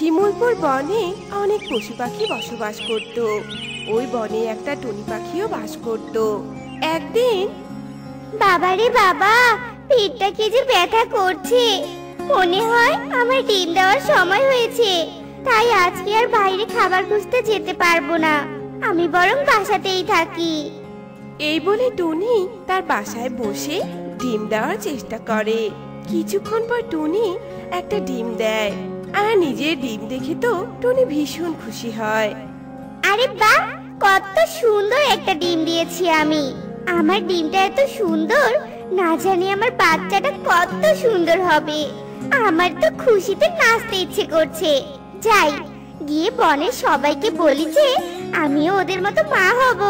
শিমুলপুর বনে অনেক পশু পাখি বসবাস করত। ওই বনে একটা টুনি পাখিও বাস করত। একদিন বাবারে বাবা পেটটা কি যে ব্যথা করছে। মনে হয় আমার ডিম দেওয়ার সময় হয়েছে তাই আজকে আর বাইরে খাবার খুঁজতে যেতে পারব না। আমি বরং বাসাতেই থাকি। এই বলে টুনি তার বাসায় বসে ডিম দেওয়ার চেষ্টা করে। কিছুক্ষণ পর টুনি একটা ডিম দেয়। আর নিজের ডিম দেখে তো টুনি ভীষণ খুশি হয়। আরে বাহ কত সুন্দর একটা ডিম দিয়েছি আমি। আমার ডিমটা এত সুন্দর না জানি আমার বাচ্চাটা কত সুন্দর হবে। আমার তো খুশিতে নাচতে ইচ্ছে করছে। যাই গিয়ে বনের সবাইকে বলি যে আমিও ওদের মতো মা হব।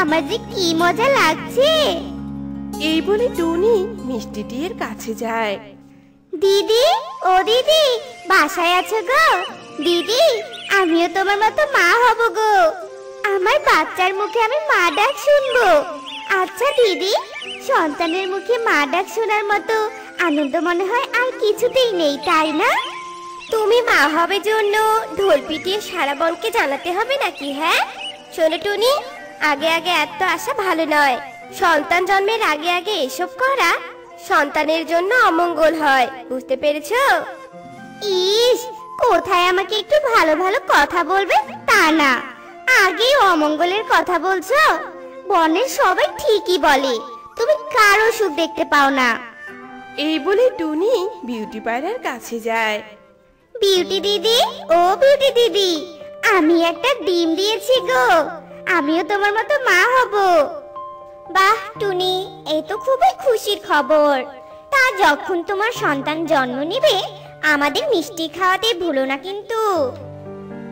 আমার যে কি মজা লাগছে। এই বলে টুনি মিষ্টিটির কাছে যায়। দিদি, ও দিদি, বাসায় আছো গো? দিদি, আমিও তোমার মতো মা হব গো। আমার বাচ্চার মুখে আমি মা ডাক শুনব। আচ্ছা দিদি, সন্তানের মুখে মা ডাক শোনার মতো আনন্দ মনে হয় আর কিছুতেই নেই, তাই না? তুমি মা হবে জন্য ঢোল পিটিয়ে সারা বনকে জানাতে হবে নাকি হ্যাঁ? শোনো টুনি, আগে আগে এত আসা ভালো নয়। সন্তান জন্মের আগে আগে এসব করা সন্তানের জন্য অমঙ্গল হয় বুঝতে পেরেছ? ইস কোথায় আমাকে একটু ভালো ভালো কথা বলবে তা না। আগে অমঙ্গলের কথা বলছো? বনের সবাই ঠিকই বলে তুমি কারও সুখ দেখতে পাও না। এই বলে টুনি বিউটি পার্লার কাছে যায়। বিউটি দিদি ও বিউটি দিদি আমি একটা ডিম দিয়েছি গো। আমিও তোমার মতো মা হব। বাহ, টুনি, এই তো খুবই খুশির খবর। তা যখন তোমার সন্তান জন্ম নেবে, আমাদের মিষ্টি খাওয়াতে ভুলো না কিন্তু।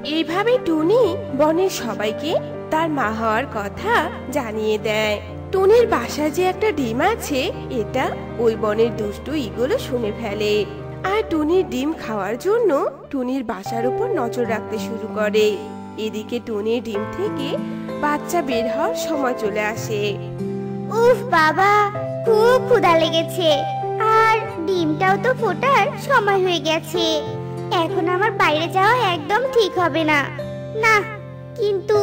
এইভাবে টুনি বনের সবাইকে তার মা হওয়ার কথা জানিয়ে দেয়। টুনির বাসায় যে একটা ডিম আছে, এটা ওই বনের দুষ্টু ইগুলো শুনে ফেলে। আর টুনির ডিম খাওয়ার জন্য টুনির বাসার উপর নজর রাখতে শুরু করে। এদিকে টুনির ডিম থেকে বাচ্চা বের হওয়ার সময় চলে আসে। উফ বাবা খুব ক্ষুধা লেগেছে। আর ডিমটাও তো ফোটার সময় হয়ে গেছে। এখন আমার বাইরে যাওয়া একদম ঠিক হবে না। না কিন্তু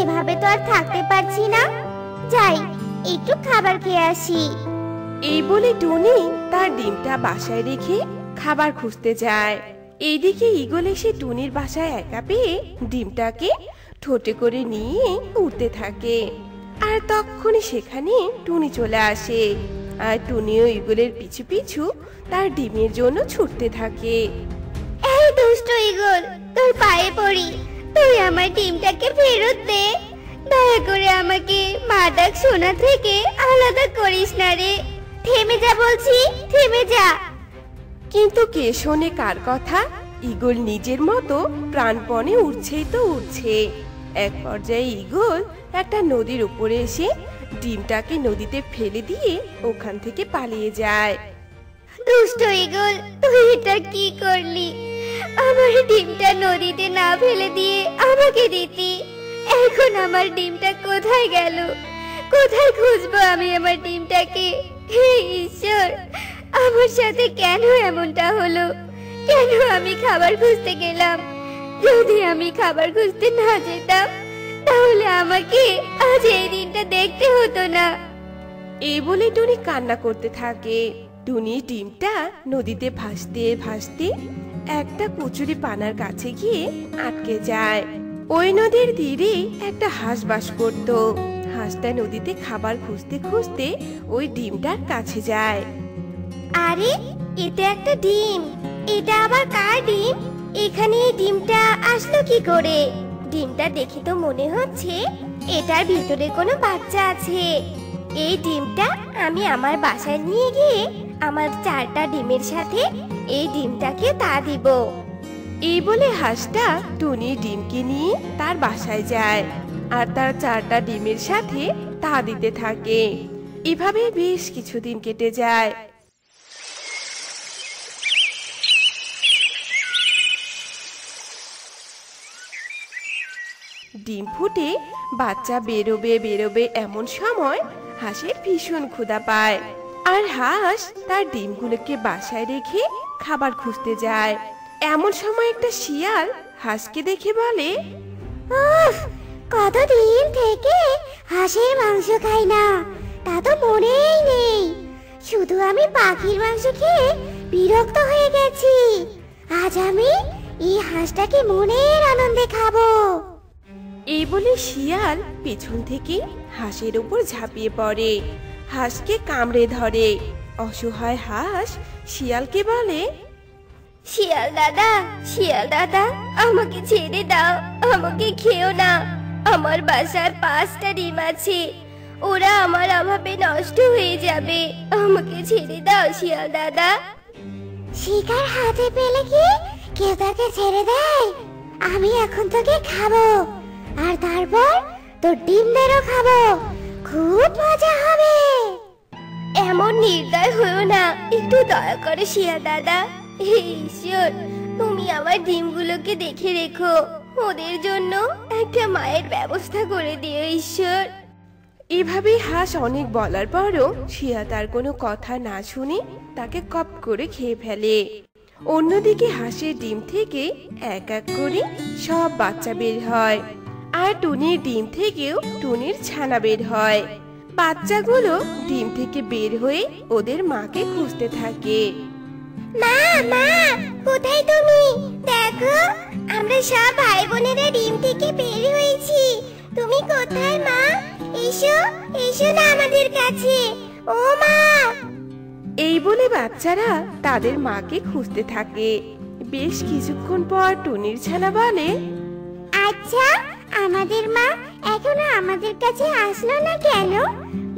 এভাবে তো আর থাকতে পারছি না। যাই একটু খাবার খেয়ে আসি। এই বলে টুনি তার ডিমটা বাসায় রেখে খাবার খুঁজতে যায়। এইদিকে ইগল এসে টুনির বাসায় একা পেয়ে ডিমটাকে ঠোঁটে করে নিয়ে উড়তে থাকে। আর তখনই সেখানে টুনি চলে আসে। আর টুনিও ইগলের পিছু পিছু তার ডিমের জন্য ছুটতে থাকে। এই দুষ্ট ইগল তোর পায়ে পড়ি। তুই আমার ডিমটাকে ফেরত দে। দয়া করে আমাকে মা ডাক শোনা থেকে আলাদা করিস না রে। থেমে যা বলছি থেমে যা। কিন্তু কে শোনে কার কথা? ইগল নিজের মতো প্রাণপণে উঠছেই তো উঠছে এক পর্যায়ে ইগল একটা নদীর উপরে এসে ডিমটাকে নদীতে ফেলে দিয়ে ওখান থেকে পালিয়ে যায়। দুষ্ট ইগল তুই এটা কি করলি? আমার ডিমটা নদীতে না ফেলে দিয়ে আমাকে দিতি। এখন আমার ডিমটা কোথায় গেল? কোথায় খুঁজবো আমি আমার ডিমটাকে? হে ঈশ্বর, আমার সাথে কেন এমনটা হলো? কেন আমি খাবার খুঁজতে গেলাম? যদি আমি খাবার খুঁজতে না যেতাম তাহলে আমাকে আজ এই দিনটা দেখতে হতো না। এই বলে টুনি কান্না করতে থাকে। টুনি ডিমটা নদীতে ভাসতে ভাসতে একটা কচুরি পানার কাছে গিয়ে আটকে যায়। ওই নদীর তীরে একটা হাঁস বাস করত। হাঁসটা নদীতে খাবার খুঁজতে খুঁজতে ওই ডিমটার কাছে যায়। আরে এটা একটা ডিম। এটা আবার কার ডিম? এখানে ডিমটা আসলো কি করে? ডিমটা দেখে তো মনে হচ্ছে এটার ভিতরে কোনো বাচ্চা আছে। এই ডিমটা আমি আমার বাসায় নিয়ে গিয়ে আমার চারটা ডিমের সাথে এই ডিমটাকে তা দিব। এই বলে হাঁসটা টুনির ডিমকে নিয়ে তার বাসায় যায় আর তার চারটা ডিমের সাথে তা দিতে থাকে। এভাবে বেশ কিছুদিন কেটে যায়। ডিম ফুটে বাচ্চা বেরোবে বেরোবে এমন সময় হাঁসের ভীষণ ক্ষুধা পায়। আর হাঁস তার ডিমগুলোকে বাসায় রেখে খাবার খুঁজতে যায়। এমন সময় একটা শিয়াল হাঁসকে দেখে বলে কতদিন থেকে হাঁসের মাংস খাই না, তা তো মনেই নেই। শুধু আমি পাখির মাংস খেয়ে বিরক্ত হয়ে গেছি। আজ আমি এই হাঁসটাকে মনের আনন্দে খাব। এই বলে শিয়াল পেছন থেকে হাঁসের উপর ঝাঁপিয়ে পড়ে। হাঁসকে কামড়ে ধরে। অসহায় হাঁস শিয়ালকে বলে শিয়াল দাদা শিয়াল দাদা আমাকে ছেড়ে দাও আমাকে খেও না। আমার বাসার পাঁচটা ডিম আছে। ওরা আমার অভাবে নষ্ট হয়ে যাবে। আমাকে ছেড়ে দাও শিয়াল দাদা। শিকার হাতে পেলে কি? কেউ তাকে ছেড়ে দেয়? আমি এখন তোকে খাব। আর তারপর তোর ডিমদেরও খাব। খুব মজা হবে। এমন নির্দয় হয়েও না। একটু দয়া করে শিয়া দাদা। হে ঈশ্বর তুমি আমার ডিমগুলোকে দেখে রেখো। ওদের জন্য একটা মায়ের ব্যবস্থা করে দিও ঈশ্বর। এভাবে হাঁস অনেক বলার পরও শিয়া তার কোনো কথা না শুনে তাকে কপ করে খেয়ে ফেলে। অন্যদিকে হাঁসের ডিম থেকে এক এক করে সব বাচ্চা বের হয়। আর টুনির ডিম থেকেও টুনির ছানা বের হয়। বাচ্চাগুলো ডিম থেকে বের হয়ে ওদের মাকে খুঁজতে থাকে। মা মা কোথায় তুমি? দেখো আমরা সব ভাই বোনেরা ডিম থেকে বের হয়েছি। তুমি কোথায় মা? এসো এসো না আমাদের কাছে। ও মা! এই বলে বাচ্চারা তাদের মাকে খুঁজতে থাকে। বেশ কিছুক্ষণ পর টুনির ছানা বলে আচ্ছা আমাদের মা এখনও আমাদের কাছে আসলো না কেন?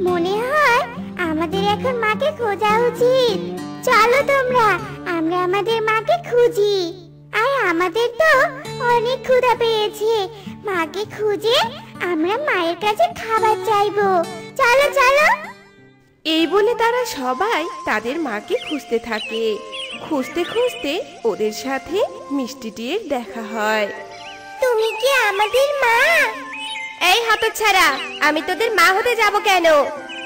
মনে হয় আমাদের এখন মাকে খোঁজা উচিত। চলো তোমরা, আমরা আমাদের মাকে খুঁজি। আর আমাদের তো অনেক ক্ষুধা পেয়েছে। মাকে খুঁজে আমরা মায়ের কাছে খাবার চাইব। চলো চলো। এই বলে তারা সবাই তাদের মাকে খুঁজতে থাকে। খুঁজতে খুঁজতে ওদের সাথে মিষ্টিটির দেখা হয়। তুমি কি আমাদের মা? এই হতচ্ছাড়া আমি তোদের মা হতে যাব কেন?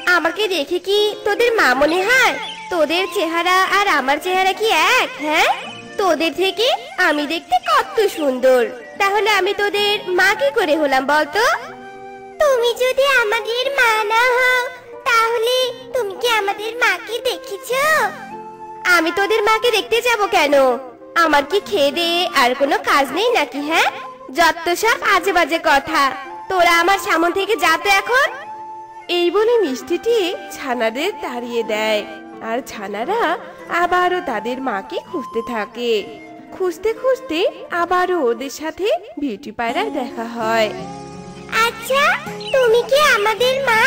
আমাকে দেখে কি তোদের মা মনে হয়? তোদের চেহারা আর আমার চেহারা কি এক হ্যাঁ? তোদের থেকে আমি দেখতে কত সুন্দর। তাহলে আমি তোদের মা কি করে হলাম বলতো? তুমি যদি আমাদের মা না হও তাহলে তুমি কি আমাদের মাকে দেখেছ? আমি তোদের মাকে দেখতে যাব কেন? আমার কি খেয়ে আর কোনো কাজ নেই নাকি হ্যাঁ? যত সব আজে বাজে কথা। তোরা আমার সামন থেকে যা এখন। এই বলে মিষ্টিটি ছানাদের তাড়িয়ে দেয়। আর ছানারা আবারও তাদের মাকে খুঁজতে থাকে। খুঁজতে খুঁজতে আবারও ওদের সাথে বিউটি পায়রার দেখা হয়। আচ্ছা তুমি কি আমাদের মা?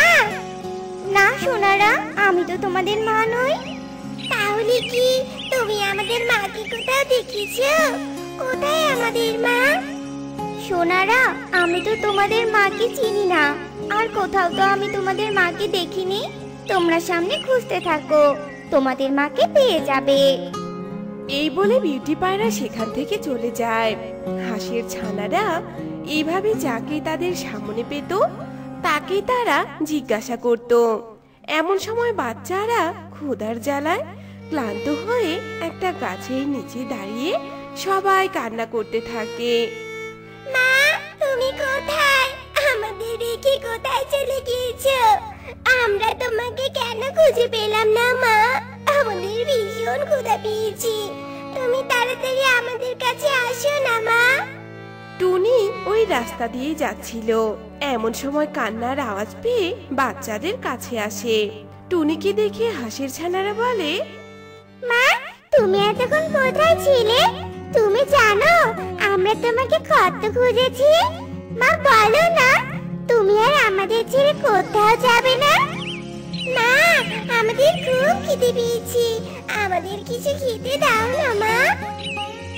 না সোনারা, আমি তো তোমাদের মা নই। তাহলে কি তুমি আমাদের মাকে কোথাও দেখেছ কোথায় আমাদের মা? সোনারা, আমি তো তোমাদের মাকে চিনি না। আর কোথাও তো আমি তোমাদের মাকে দেখিনি। তোমরা সামনে খুঁজতে থাকো, তোমাদের মাকে পেয়ে যাবে। এই বলে বিউটি পায়রা সেখান থেকে চলে যায়। হাঁসের ছানারা এইভাবে যাকে তাদের সামনে পেত তাকে তারা জিজ্ঞাসা করত। এমন সময় বাচ্চারা ক্ষুধার জ্বালায় ক্লান্ত হয়ে একটা গাছের নিচে দাঁড়িয়ে সবাই কান্না করতে থাকে। রেখে কোথায় চলে গিয়েছো? আমরা তোমাকে কেন খুঁজে পেলাম না মা? আমাদের ভীষণ ক্ষুধা পেয়েছি। তুমি তাড়াতাড়ি আমাদের কাছে আসো না মা। টুনি ওই রাস্তা দিয়ে যাচ্ছিল। এমন সময় কান্নার আওয়াজ পেয়ে বাচ্চাদের কাছে আসে। টুনিকে দেখে হাসির ছানারা বলে মা তুমি এতক্ষণ কোথায় ছিলে? তুমি জানো আমরা তোমাকে কত খুঁজেছি? মা বলো না। তুমি আর আমাদের ছেড়ে কোথাও যাবে না? না আমাদের খুব খিদে পেয়েছি। আমাদের কিছু খেতে দাও না মা।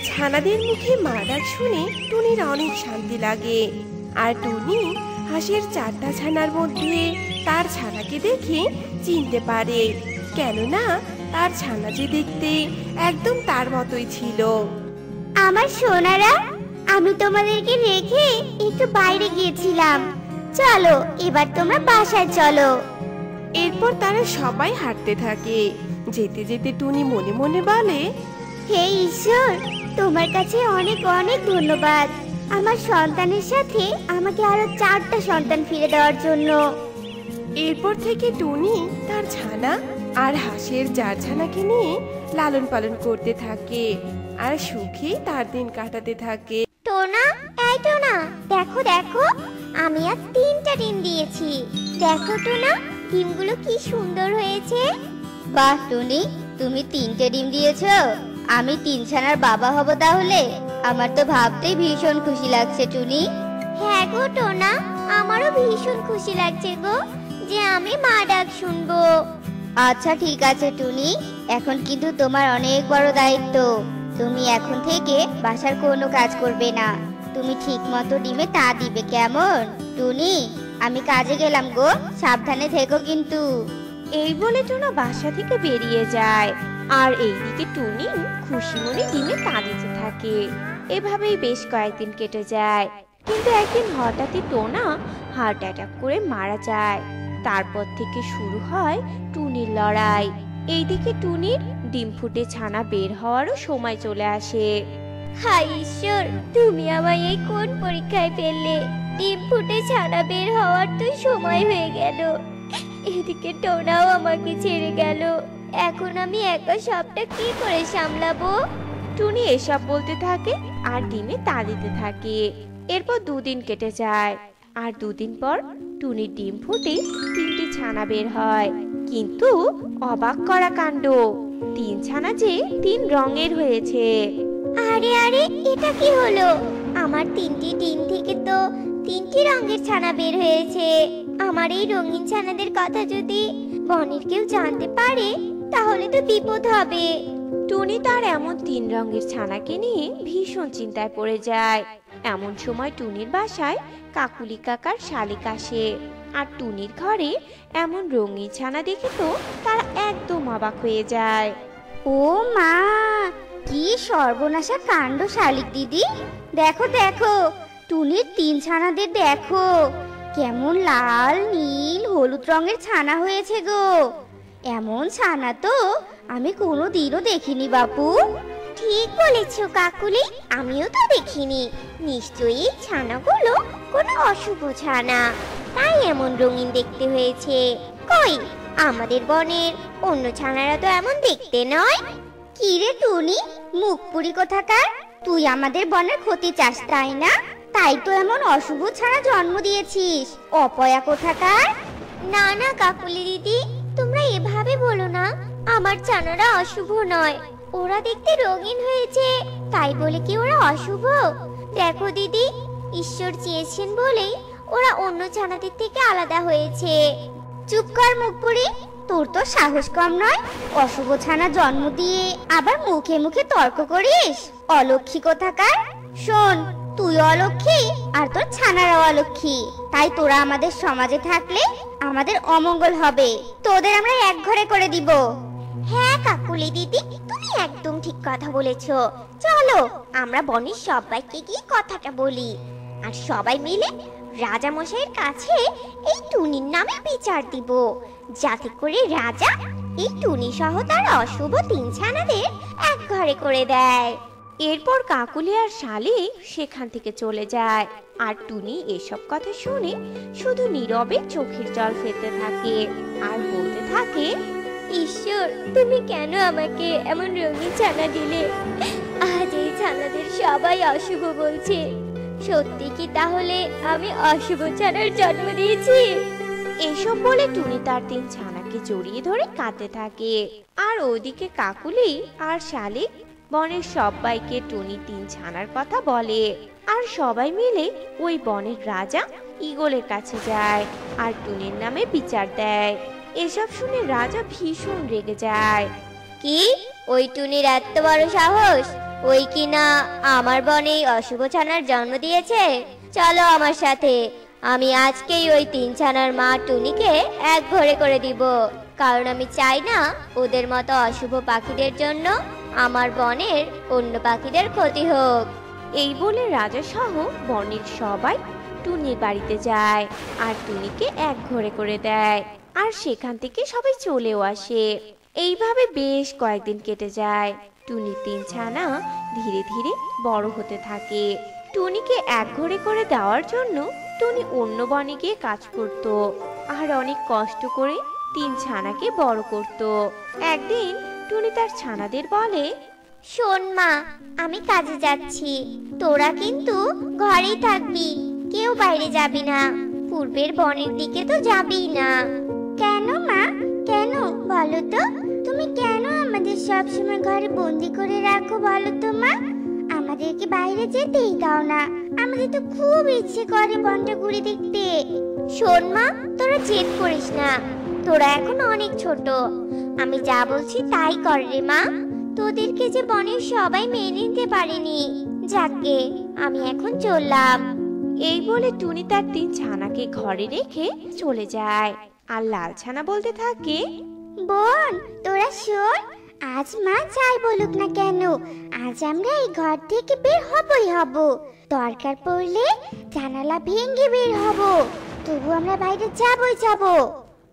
ছানাদের মুখে মা ডাক শুনে টুনির অনেক শান্তি লাগে। আর টুনি হাঁসের চারটা ছানার মধ্যে তার ছানাকে দেখে চিনতে পারে। কেননা তার ছানা যে দেখতে একদম তার মতোই ছিল। আমার সোনারা আমি তোমাদেরকে রেখে একটু বাইরে গিয়েছিলাম। চলো এবার তোমরা বাসায় চলো। এরপর তারা সবাই হাঁটতে থাকে। যেতে যেতে টুনি মনে মনে বলে হে ঈশ্বর তোমার কাছে অনেক অনেক ধন্যবাদ। আমার সন্তানের সাথে আমাকে আরও চারটা সন্তান ফিরে দেওয়ার জন্য। এরপর থেকে টুনি তার ছানা আর হাঁসের চার ছানাকে নিয়ে লালন পালন করতে থাকে আর সুখে তার দিন কাটাতে থাকে। টোনা এই টোনা দেখো দেখো। আমি আজ তিনটা ডিম দিয়েছি। দেখো টোনা ডিমগুলো কি সুন্দর হয়েছে। বাহ টুনি তুমি তিনটে ডিম দিয়েছ। আমি তিন ছানার বাবা হব তাহলে। আমার তো ভাবতেই ভীষণ খুশি লাগছে টুনি। হ্যাঁ গো টোনা আমারও ভীষণ খুশি লাগছে গো যে আমি মা ডাক শুনব। আচ্ছা ঠিক আছে টুনি। এখন কিন্তু তোমার অনেক বড় দায়িত্ব। তুমি এখন থেকে বাসার কোনো কাজ করবে না। তুমি ঠিক মতো ডিমে তা দিবে কেমন? টুনি, আমি কাজে গেলাম গো, সাবধানে থেকো কিন্তু। এই বলে টুনা বাসা থেকে বেরিয়ে যায়। আর এইদিকে টুনি খুশি মনে ডিমে তা দিতে থাকে। এভাবেই বেশ কয়েকদিন কেটে যায়। কিন্তু একদিন হঠাৎই টোনা হার্ট অ্যাটাক করে মারা যায়। তারপর থেকে শুরু হয় টুনির লড়াই। এইদিকে টুনির ডিম ফুটে ছানা বের হওয়ারও সময় চলে আসে। হাই ঈশ্বর, তুমি আমায় এই কোন পরীক্ষায় ফেললে? ডিম ফুটে ছানা বের হওয়ার তো সময় হয়ে গেল। এদিকে টোনাও আমাকে ছেড়ে গেল। এখন আমি একা সবটা কি করে সামলাবো? টুনি এসব বলতে থাকে আর ডিমে তা দিতে থাকে। এরপর দুদিন কেটে যায়। আর দুদিন পর টুনির ডিম ফুটে তিনটি ছানা বের হয়। কিন্তু অবাক করা কাণ্ড। তিন ছানা যে তিন রঙের হয়েছে। আরে আরে এটা কি হলো? আমার তিনটি ডিম থেকে তো তিনটি রঙের ছানা বের হয়েছে। আমার এই রঙিন ছানাদের কথা যদি বনের কেউ জানতে পারে তাহলে তো বিপদ হবে। টুনি তার এমন তিন রঙের ছানাকে নিয়ে ভীষণ চিন্তায় পড়ে যায়। এমন সময় টুনির বাসায় কাকুলি কাকার শালিক আসে। আর টুনির ঘরে এমন রঙিন ছানা দেখে তো তারা একদম অবাক হয়ে যায়। ও মা কি সর্বনাশা কাণ্ড, শালিক দিদি? দেখো দেখো, টুনির তিন ছানাদের দেখো। কেমন লাল, নীল, হলুদ রঙের ছানা হয়েছে গো। এমন ছানা তো আমি কোনো দিনও দেখিনি, বাপু। ঠিক বলেছ, কাকুলি, আমিও তো দেখিনি। নিশ্চয়ই ছানাগুলো কোনো অশুভ ছানা। তাই এমন রঙিন দেখতে হয়েছে। কই, আমাদের বনের অন্য ছানারা তো এমন দেখতে নয়। কি রে টুনি? মুখ পুরি কোথাকার? তুই আমাদের বনের ক্ষতি চাস তাই না? তাই তো এমন অশুভ ছাড়া জন্ম দিয়েছিস। অপয়া কোথাকার? না না কাকুলি দিদি তোমরা এভাবে বলো না। আমার ছানারা অশুভ নয়। ওরা দেখতে রঙিন হয়েছে। তাই বলে কি ওরা অশুভ? দেখো দিদি ঈশ্বর চেয়েছেন বলেই ওরা অন্য ছানাদের থেকে আলাদা হয়েছে। চুপ কর মুখ পুরি তোর তো সাহস কম নয়। অশুভ ছানা জন্ম দিয়ে আবার মুখে মুখে তর্ক করিস। অলক্ষী কোথাকার? শোন, তুই অলক্ষী আর তোর ছানারাও অলক্ষী। তাই তোরা আমাদের সমাজে থাকলে আমাদের অমঙ্গল হবে। তোদের আমরা এক ঘরে করে দিব। হ্যাঁ কাকুলি দিদি, তুমি একদম ঠিক কথা বলেছ। চলো, আমরা বনের সবাইকে গিয়ে কথাটা বলি। আর সবাই মিলে রাজা মশাইয়ের কাছে এই টুনির নামে বিচার দিব। যাতে করে রাজা এই টুনি সহ তার অশুভ তিন ছানাদের এক ঘরে করে দেয়। এরপর কাকুলি আর শালিক সেখান থেকে চলে যায়। আর টুনি এসব কথা শুনে শুধু নীরবে চোখের জল ফেলতে থাকে আর বলতে থাকে, ঈশ্বর, তুমি কেন আমাকে এমন রঙিন ছানা দিলে? আজ এই ছানাদের সবাই অশুভ বলছে। সত্যি কি তাহলে আমি অশুভ ছানার জন্ম দিয়েছি? এসব বলে টুনি তার তিন ছানাকে জড়িয়ে ধরে কাঁদতে থাকে। আর ওদিকে কাকুলি আর শালিক বনের সবাইকে টুনি তিন ছানার কথা বলে। আর সবাই মিলে ওই বনের রাজা ইগলের কাছে যায় আর টুনির নামে বিচার দেয়। এসব শুনে রাজা ভীষণ রেগে যায়। কি? ওই টুনির এত বড় সাহস? ওই কিনা আমার বনে এই অশুভ ছানার জন্ম দিয়েছে? চলো আমার সাথে। আমি আজকেই ওই তিন ছানার মা টুনিকে এক ঘরে করে দিব। কারণ আমি চাই না ওদের মতো অশুভ পাখিদের জন্য আমার বনের অন্য পাখিদের ক্ষতি হোক। এই বলে রাজা সহ বনের সবাই টুনির বাড়িতে যায় আর টুনিকে এক ঘরে করে দেয়। আর সেখান থেকে সবাই চলেও আসে। এইভাবে বেশ কয়েকদিন কেটে যায়। টুনির তিন ছানা ধীরে ধীরে বড় হতে থাকে। টুনিকে এক ঘরে করে দেওয়ার জন্য টুনি অন্য বনে গিয়ে কাজ করত আর অনেক কষ্ট করে তিন ছানাকে বড় করত। একদিন টুনি তার ছানাদের বলে শোন মা আমি কাজে যাচ্ছি। তোরা কিন্তু ঘরেই থাকবি কেউ বাইরে যাবি না। পূর্বের বনের দিকে তো যাবি না। কেন মা? কেন? বলো তো। তুমি কেন আমাদের সব সময় ঘরে বন্দি করে রাখো বলো তো মা? আমাদেরকে বাইরে যেতেই দাও না। আমাদের তো খুব ইচ্ছে করে বনটা ঘুরে দেখতে। শোন মা, তোরা জেদ করিস না। তোরা এখন অনেক ছোট। আমি যা বলছি তাই কর রে মা। তোদেরকে যে বনের সবাই মেনে নিতে পারেনি। যাকে আমি এখন চললাম। এই বলে টুনি তার তিন ছানাকে ঘরে রেখে চলে যায়। আর লাল ছানা বলতে থাকে বোন তোরা শোন আজ মা যাই বলুক না কেন আজ আমরা এই ঘর থেকে বের হবই হব। দরকার পড়লে জানালা ভেঙে বের হব তবু আমরা বাইরে যাবই যাব।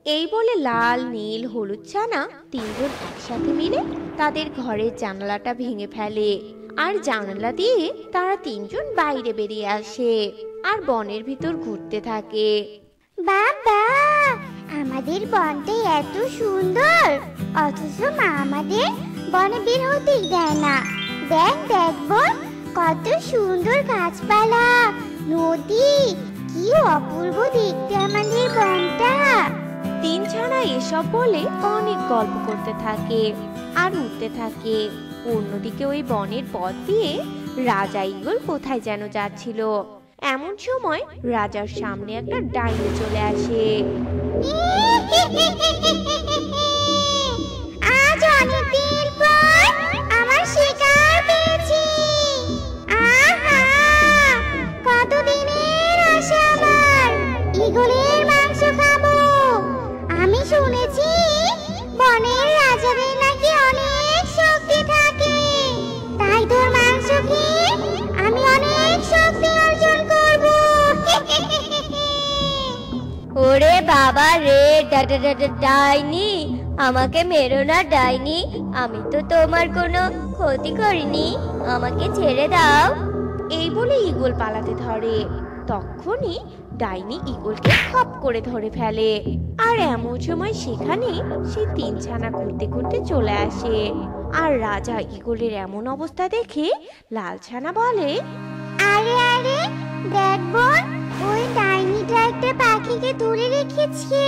এই বলে লাল নীল হলুদ ছানা তিনজন একসাথে মিলে তাদের ঘরের জানালাটা ভেঙে ফেলে। আর জানালা দিয়ে তারা তিনজন বাইরে বেরিয়ে আসে আর বনের ভিতর ঘুরতে থাকে। বাবা আমাদের বনটা এত সুন্দর। অথচ মা আমাদের বনে বের হতেই দেয় না। দেখ দেখ বোন, কত সুন্দর গাছপালা। নদী, কি অপূর্ব দেখতে আমাদের বনটা। তিন ছানা এসব বলে অনেক গল্প করতে থাকে আর উঠতে থাকে। অন্যদিকে ওই বনের পথ দিয়ে রাজা ইগল কোথায় যেন যাচ্ছিল? এমন সময় রাজার সামনে একটা ডাইনি চলে আসে। আমার কতদিনের আশা আমার। ওরে বাবা রে ডাইনি। আমাকে মেরো না ডাইনি। আমি তো তোমার কোনো ক্ষতি করিনি। আমাকে ছেড়ে দাও। এই বলে ইগল পালাতে ধরে। তখনই ডাইনি ইগলকে খপ করে ধরে ফেলে। আর এমন সময় সেখানে সে তিন ছানা করতে ঘুরতে চলে আসে। আর রাজা ইগলের এমন অবস্থা দেখে লাল ছানা বলে আরে আরে দেখ বোন ওই ডাইনিটা একটা পাখিকে ধরে রেখেছে।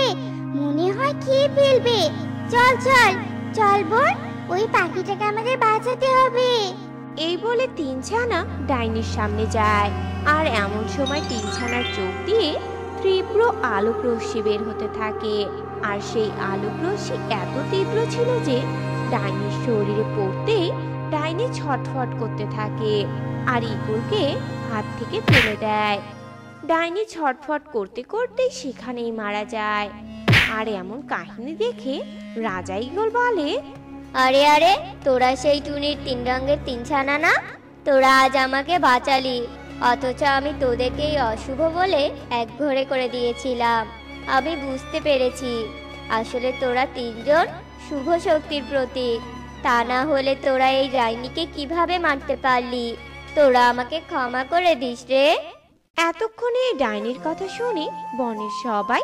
মনে হয় খেয়ে ফেলবে। চল চল চল বোন, ওই পাখিটাকে আমাদের বাঁচাতে হবে। এই বলে তিন ছানা ডাইনির সামনে যায়। আর এমন সময় তিন ছানার চোখ দিয়ে তীব্র আলোক রশ্মি বের হতে থাকে। আর সেই আলোক রশ্মি এত তীব্র ছিল যে ডাইনির শরীরে পড়তে ডাইনি ছটফট করতে থাকে। আর ইগলকে হাত থেকে ফেলে দেয়। ডাইনি ছটফট করতে করতে সেখানেই মারা যায়। আর এমন কাহিনী দেখে রাজা ইগল বলে, আরে আরে, তোরা সেই টুনির তিন রঙের তিন ছানা না? তোরা আজ আমাকে বাঁচালি, অথচ আমি তোদেরকেই অশুভ বলে এক ঘরে করে দিয়েছিলাম। আমি বুঝতে পেরেছি, আসলে তোরা তিনজন শুভ শক্তির প্রতীক। তা না হলে তোরা এই ডাইনিকে কীভাবে মারতে পারলি? তোরা আমাকে ক্ষমা করে দিস রে। এতক্ষণে ডাইনির কথা শুনে বনের সবাই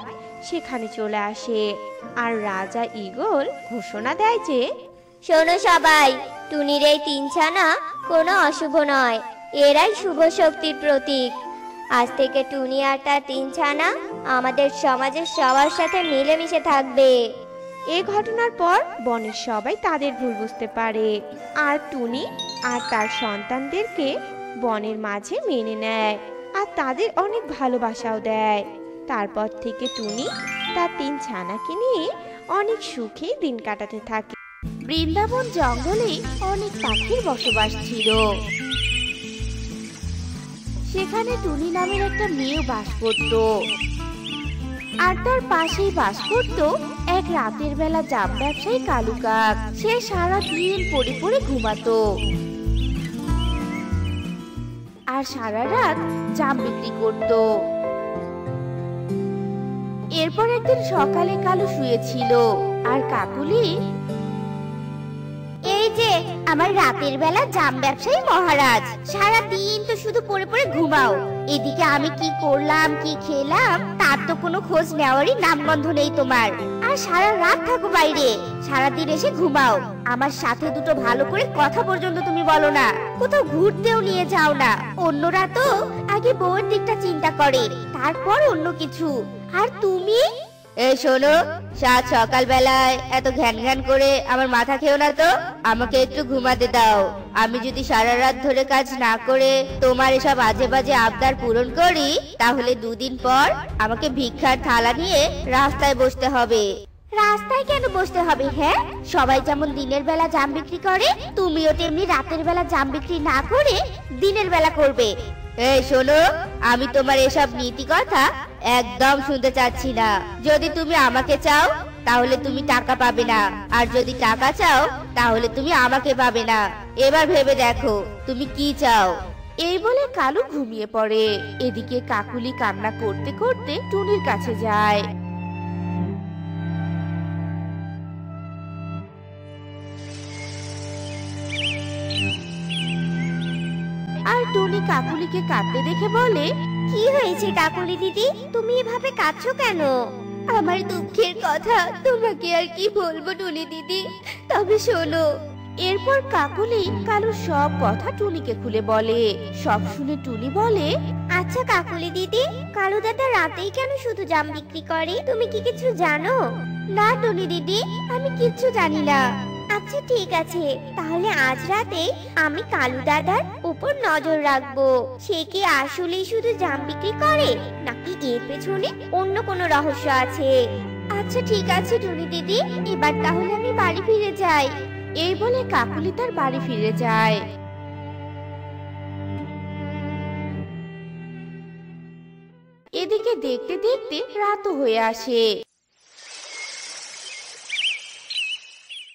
সেখানে চলে আসে। আর রাজা ইগল ঘোষণা দেয় যে শোনো সবাই টুনির এই তিন ছানা কোনো অশুভ নয় এরাই শুভ শক্তির প্রতীক। আজ থেকে টুনি আর তার তিন ছানা আমাদের সমাজের সবার সাথে মিলেমিশে থাকবে। এ ঘটনার পর বনের সবাই তাদের ভুল বুঝতে পারে। আর টুনি আর তার সন্তানদেরকে বনের মাঝে মেনে নেয়। আর তাদের অনেক ভালোবাসাও দেয়। তারপর থেকে টুনি তার তিন ছানাকে নিয়ে অনেক সুখে দিন কাটাতে থাকে। বৃন্দাবন জঙ্গলে অনেক পাখির বসবাস ছিল। সেখানে টুনি নামের একটা মেয়ে বাস করত। আর তার পাশেই বাস করত এক রাতের বেলা জাম ব্যবসায়ী কালু কাক সে সারা দিন পড়ে পড়ে ঘুমাতো। আর সারা রাত জাম বিক্রি করত। এরপর একদিন সকালে কালু শুয়েছিল আর কাকুলি, এই যে, আমার রাতের বেলা জাম ব্যবসায়ী মহারাজ সারা দিন তো শুধু পড়ে পড়ে ঘুমাও। এদিকে আমি কি করলাম, কি খেলাম, তার তো কোনো খোঁজ নেওয়ারই নামগন্ধ নেই তোমার। আর সারা রাত থাকো বাইরে। সারা দিন এসে ঘুমাও। আমার সাথে দুটো ভালো করে কথা পর্যন্ত তুমি বলো না। কোথাও ঘুরতেও নিয়ে যাও না। অন্যরা তো আগে বউয়ের দিকটা চিন্তা করে, তারপর অন্য কিছু। আর তুমি? এই শোনো, সাত সকাল বেলায় এত ঘ্যান ঘ্যান করে আমার মাথা খেও না তো। আমাকে একটু ঘুমাতে দাও। আমি যদি সারা রাত ধরে কাজ না করে তোমার এসব আজে বাজে আবদার পূরণ করি, তাহলে দুদিন পর আমাকে ভিক্ষার থালা নিয়ে রাস্তায় বসতে হবে। রাস্তায় কেন বসতে হবে হ্যাঁ? সবাই যেমন দিনের বেলা জাম বিক্রি করে, তুমিও তেমনি রাতের বেলা জাম বিক্রি না করে দিনের বেলা করবে। এই, শোনো, আমি তোমার এসব নীতি কথা একদম শুনতে চাচ্ছি না। যদি তুমি আমাকে চাও, তাহলে তুমি টাকা পাবে না। আর যদি টাকা চাও, তাহলে তুমি আমাকে পাবে না। এবার ভেবে দেখো, তুমি কি চাও? এই বলে কালু ঘুমিয়ে পড়ে। এদিকে কাকুলি কান্না করতে করতে টুনির কাছে যায়। আর টুনি কাকুলিকে কাঁদতে দেখে বলে, কি হয়েছে কাকুলি দিদি? তুমি এভাবে কাঁদছো কেন? আমার দুঃখের কথা, তোমাকে আর কি বলব টুনি দিদি? তবে শোনো। এরপর কাকুলি কালুর সব কথা টুনিকে খুলে বলে। সব শুনে টুনি বলে আচ্ছা কাকুলি দিদি, কালু দাদা রাতেই কেন শুধু জাম বিক্রি করে? তুমি কি কিছু জানো? না টুনি দিদি, আমি কিচ্ছু জানি না। আচ্ছা ঠিক আছে। তাহলে আজ রাতে আমি কালু দাদার উপর নজর রাখব। সে কি আসলেই শুধু জাম বিক্রি করে, নাকি এর পেছনে অন্য কোনো রহস্য আছে? আচ্ছা ঠিক আছে, টুনি দিদি। এবার তাহলে আমি বাড়ি ফিরে যাই। এই বলে কাকুলি তার বাড়ি ফিরে যায়। এদিকে দেখতে দেখতে রাতও হয়ে আসে।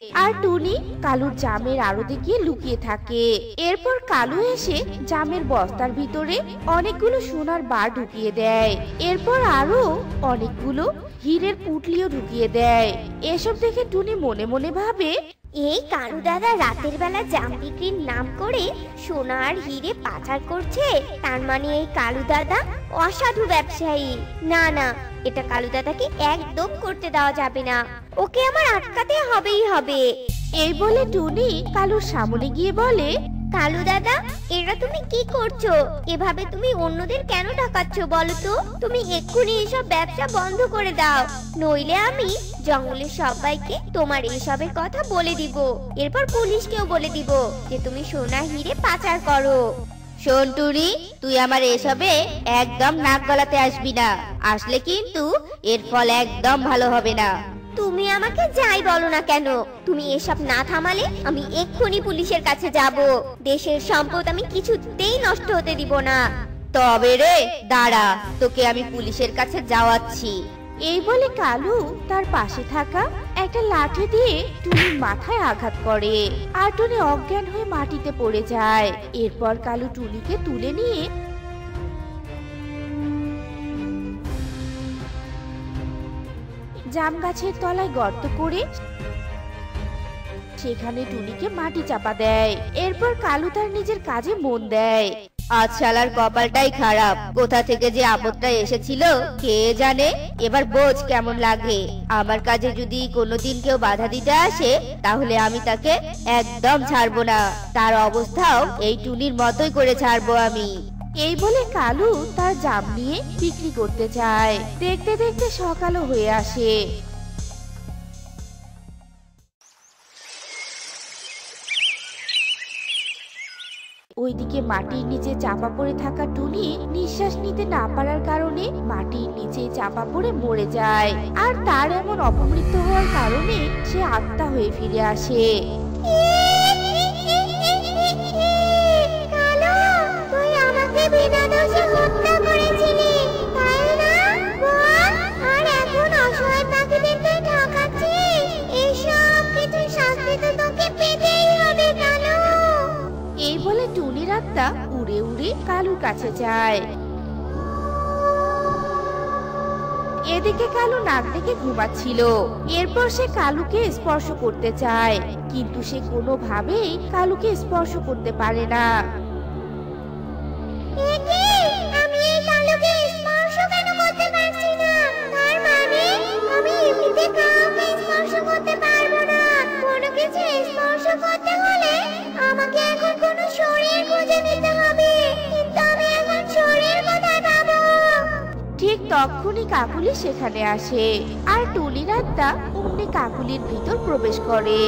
আর টুনি কালুর জামের আড়তে গিয়ে লুকিয়ে থাকে। এরপর কালু এসে জামের বস্তার ভিতরে অনেকগুলো সোনার বার ঢুকিয়ে দেয়। এরপর আরও অনেকগুলো হীরের পুটলিও ঢুকিয়ে দেয়। এসব দেখে টুনি মনে মনে ভাবে এই কালু দাদা রাতের বেলা জাম বিক্রির নাম করে সোনা আর হিরে পাচার করছে, তার মানে এই কালু দাদা অসাধু ব্যবসায়ী। না না, এটা কালু দাদাকে একদম করতে দেওয়া যাবে না। ওকে আমার আটকাতে হবেই হবে। এই বলে টুনি কালুর সামনে গিয়ে বলে কালু দাদা, এরা তুমি কি করছ? এভাবে তুমি অন্যদের কেন ঢাকাচ্ছ বলো তো? তুমি এক্ষুনি এসব ব্যবসা বন্ধ করে দাও। নইলে আমি জঙ্গলের সবাইকে তোমার এসবের কথা বলে দিব। এরপর পুলিশকেও বলে দিব যে তুমি সোনা হিরে পাচার করো। শোন টুনি, তুই আমার এসবে একদম নাক গলাতে আসবি না। আসলে কিন্তু এর ফল একদম ভালো হবে না। তুমি আমাকে যাই বলো না কেন? তুমি এসব না থামালে আমি এক্ষুনি পুলিশের কাছে যাব। দেশের সম্পদ আমি কিছুতেই নষ্ট হতে দিব না। তবে রে, দাঁড়া, তোকে আমি পুলিশের কাছে যাওয়াচ্ছি। এই বলে কালু তার পাশে থাকা একটা লাঠি দিয়ে টুনির মাথায় আঘাত করে আর টুনি অজ্ঞান হয়ে মাটিতে পড়ে যায়। এরপর কালু টুনিকে তুলে নিয়ে জাম গাছের তলায় গর্ত করে সেখানে টুনিকে মাটি চাপা দেয়। এরপর কালু তার নিজের কাজে মন দেয়। আজ শালার কপালটাই খারাপ। কোথা থেকে যে আপদটা এসেছিল, কে জানে? এবার বোঝ কেমন লাগে। আমার কাজে যদি কোনোদিন কেউ বাধা দিতে আসে, তাহলে আমি তাকে একদম ছাড়বো না। তার অবস্থাও এই টুনির মতোই করে ছাড়বো আমি। এই বলে কালু তার জাম নিয়ে বিক্রি করতে চায় দেখতে দেখতে সকালও হয়ে আসে। ওইদিকে মাটির নিচে চাপা পড়ে থাকা টুনি নিঃশ্বাস নিতে না পারার কারণে মাটির নিচে চাপা পড়ে মরে যায়। আর তার এমন অপমৃত্যু হওয়ার কারণে সে আত্মা হয়ে ফিরে আসে। কাছে যায়। এদিকে কালু নাক ডেকে ঘুমাচ্ছিল। এরপর সে কালুকে স্পর্শ করতে চায়। কিন্তু সে কোনোভাবেই কালুকে স্পর্শ করতে পারে না। তখনই কাকুলি সেখানে আসে আর টুনির আত্মা অমনি কাকুলির ভিতর প্রবেশ করে।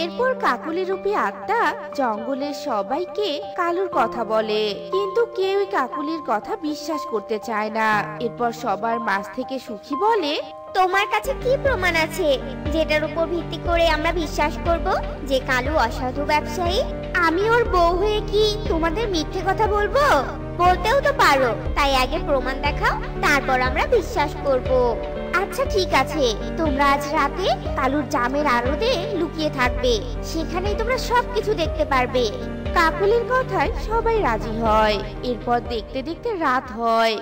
এরপর কাকুলি রূপী আত্মা জঙ্গলের সবাইকে কালুর কথা বলে কিন্তু কেউই কাকুলির কথা বিশ্বাস করতে চায় না। এরপর সবার মাঝ থেকে সুখী বলে তোমার কাছে কি প্রমাণ আছে? যেটার উপর ভিত্তি করে আমরা বিশ্বাস করব যে কালু অসাধু ব্যবসায়ী? আমি ওর বউ হয়ে কি তোমাদের মিথ্যে কথা বলব? বলতেও তো পারো, তাই আগে প্রমাণ দেখাও, তারপর আমরা বিশ্বাস করব। আচ্ছা ঠিক আছে। তোমরা আজ রাতে কালুর জামের আড়তে লুকিয়ে থাকবে। সেখানেই তোমরা সবকিছু দেখতে পারবে। কাকুলির কথায় সবাই রাজি হয়। এরপর দেখতে দেখতে রাত হয়।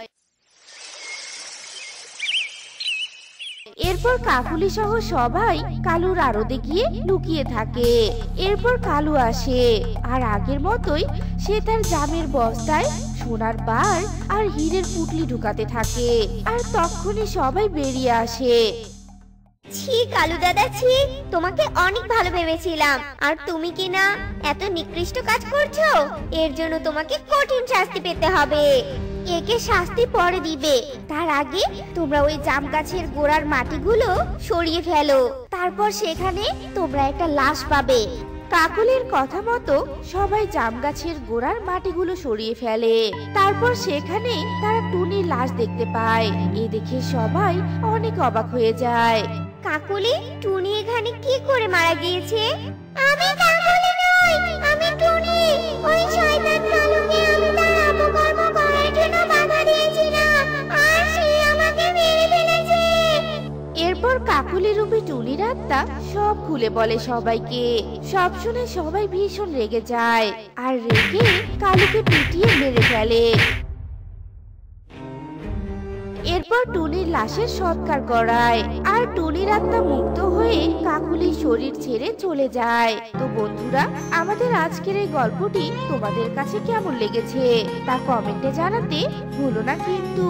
এরপর কাকুলি সহ সবাই কালুর আড়তে গিয়ে লুকিয়ে থাকে। এরপর কালু আসে। আর আগের মতোই সে তার জামের বস্তায় সোনার বার আর হীরের পুটলি ঢুকাতে থাকে। আর তখনই সবাই বেরিয়ে আসে। ছি, কালু দাদা, ছি। তোমাকে অনেক ভালো ভেবেছিলাম। আর তুমি কি না এত নিকৃষ্ট কাজ করছ? এর জন্য তোমাকে কঠিন শাস্তি পেতে হবে। একে শাস্তি পরে দিবে? তার আগে তোমরা ওই জাম গাছের গোড়ার মাটিগুলো সরিয়ে ফেলো। তারপর সেখানে তোমরা একটা লাশ পাবে। কাকলির কথা মতো সবাই জাম গাছের গোড়ার মাটিগুলো সরিয়ে ফেলে। তারপর সেখানে তারা টুনির লাশ দেখতে পায়। এ দেখে সবাই অনেক অবাক হয়ে যায়। কাকুলি, টুনি এখানে কি করে মারা গিয়েছে? আমি কাকুলি নই, আমি টুনি। ওই শয়তান কালুকে আমি তার অপকর্ম করার জন্য বাধা দিয়েছিলাম। আর সে আমাকে মেরে ফেলেছে। এরপর কাকুলি রূপী টুনির আত্মা সব খুলে বলে সবাইকে। সব শুনে সবাই ভীষণ রেগে যায়। আর রেগে কালুকে পিটিয়ে মেরে ফেলে। টুনির লাশের সৎকার করায়। আর টুনির আত্মা মুক্ত হয়ে কাকুলির শরীর ছেড়ে চলে যায়। তো বন্ধুরা, আমাদের আজকের এই গল্পটি তোমাদের কাছে কেমন লেগেছে তা কমেন্টে জানাতে ভুলো না কিন্তু।